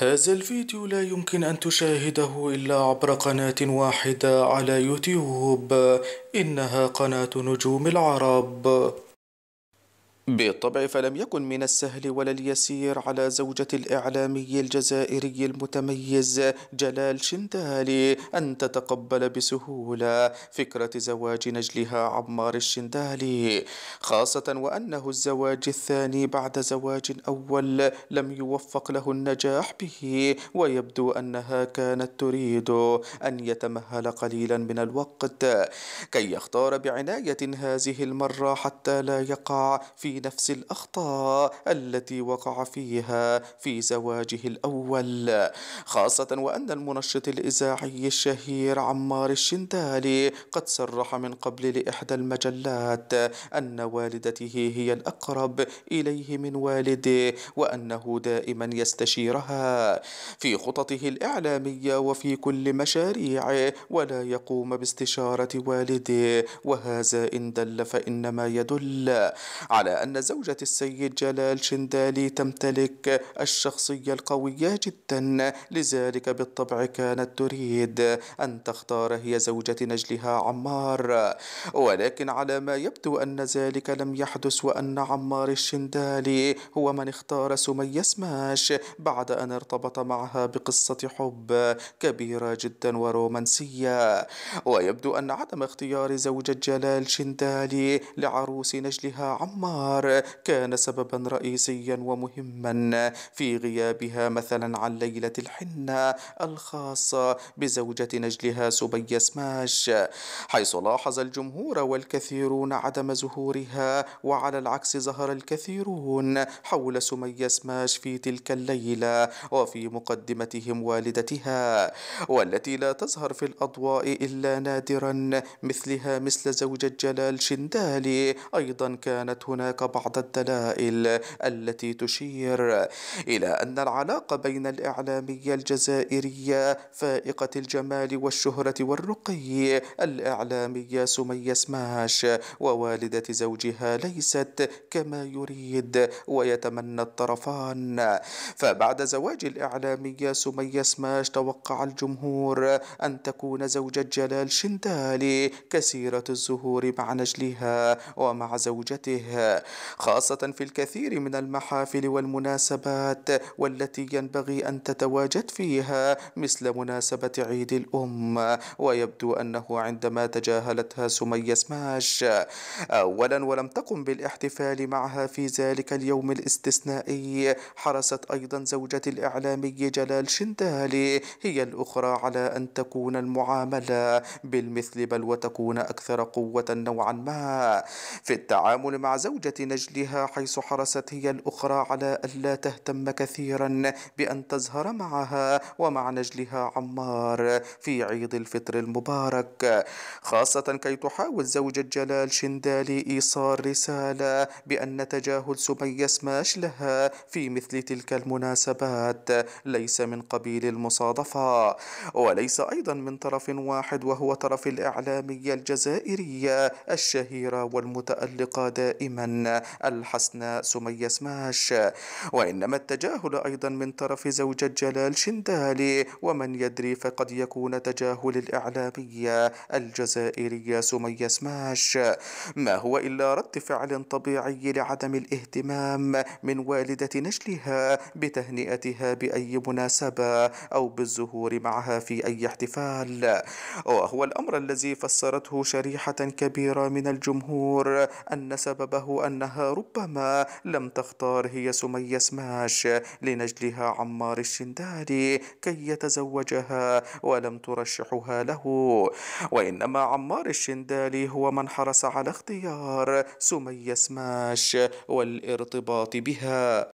هذا الفيديو لا يمكن أن تشاهده إلا عبر قناة واحدة على يوتيوب. إنها قناة نجوم العرب. بالطبع فلم يكن من السهل ولا اليسير على زوجة الإعلامي الجزائري المتميز جلال شندالي أن تتقبل بسهولة فكرة زواج نجلها عمار الشندالي خاصة وأنه الزواج الثاني بعد زواج أول لم يوفق له النجاح به ويبدو أنها كانت تريد أن يتمهل قليلا من الوقت كي يختار بعناية هذه المرة حتى لا يقع في نفس الأخطاء التي وقع فيها في زواجه الأول خاصة وأن المنشط الإذاعي الشهير عمار الشندالي قد صرح من قبل لإحدى المجلات أن والدته هي الأقرب إليه من والده وأنه دائما يستشيرها في خططه الإعلامية وفي كل مشاريعه ولا يقوم باستشارة والده وهذا إن دل فإنما يدل على أن أن زوجة السيد جلال شندالي تمتلك الشخصية القوية جدا لذلك بالطبع كانت تريد أن تختار هي زوجة نجلها عمار. ولكن على ما يبدو أن ذلك لم يحدث وأن عمار الشندالي هو من اختار سمية سماش بعد أن ارتبط معها بقصة حب كبيرة جدا ورومانسية. ويبدو أن عدم اختيار زوجة جلال شندالي لعروس نجلها عمار النهار كان سببا رئيسيا ومهما في غيابها مثلا عن ليلة الحنة الخاصة بزوجة نجلها سبية سماش حيث لاحظ الجمهور والكثيرون عدم ظهورها وعلى العكس ظهر الكثيرون حول سمية سماش في تلك الليلة وفي مقدمتهم والدتها والتي لا تظهر في الأضواء إلا نادرا مثلها مثل زوجة جلال شندالي أيضا كانت هناك بعض الدلائل التي تشير إلى أن العلاقة بين الإعلامية الجزائرية فائقة الجمال والشهرة والرقي الإعلامية سمية سماش ووالدة زوجها ليست كما يريد ويتمنى الطرفان. فبعد زواج الإعلامية سمية سماش توقع الجمهور أن تكون زوجة جلال شندالي كثيرة الزهور مع نجلها ومع زوجته. خاصة في الكثير من المحافل والمناسبات والتي ينبغي أن تتواجد فيها مثل مناسبة عيد الأم. ويبدو أنه عندما تجاهلتها سمية سماش أولا ولم تقم بالاحتفال معها في ذلك اليوم الاستثنائي حرصت أيضا زوجة الإعلامي جلال شندالي هي الأخرى على أن تكون المعاملة بالمثل بل وتكون أكثر قوة نوعا ما. في التعامل مع زوجة نجلها حيث حرصت هي الأخرى على ألا تهتم كثيرا بأن تظهر معها ومع نجلها عمار في عيد الفطر المبارك. خاصة كي تحاول زوجة جلال شندالي إيصال رسالة بأن تجاهل سمية سماش لها في مثل تلك المناسبات. ليس من قبيل المصادفة وليس أيضا من طرف واحد وهو طرف الإعلامية الجزائرية الشهيرة والمتألقة دائما. الحسناء سمية سماش. وإنما التجاهل أيضا من طرف زوجة جلال شندالي ومن يدري فقد يكون تجاهل الإعلامية الجزائرية سمية سماش. ما هو إلا رد فعل طبيعي لعدم الاهتمام من والدة نجلها بتهنئتها بأي مناسبة أو بالظهور معها في أي احتفال. وهو الأمر الذي فسرته شريحة كبيرة من الجمهور أن سببه أنها ربما لم تختار هي سمية سماش لنجلها عمار الشنداري كي يتزوجها ولم ترشحها له. وإنما عمار الشندالي هو من حرص على اختيار سمية سماش والارتباط بها.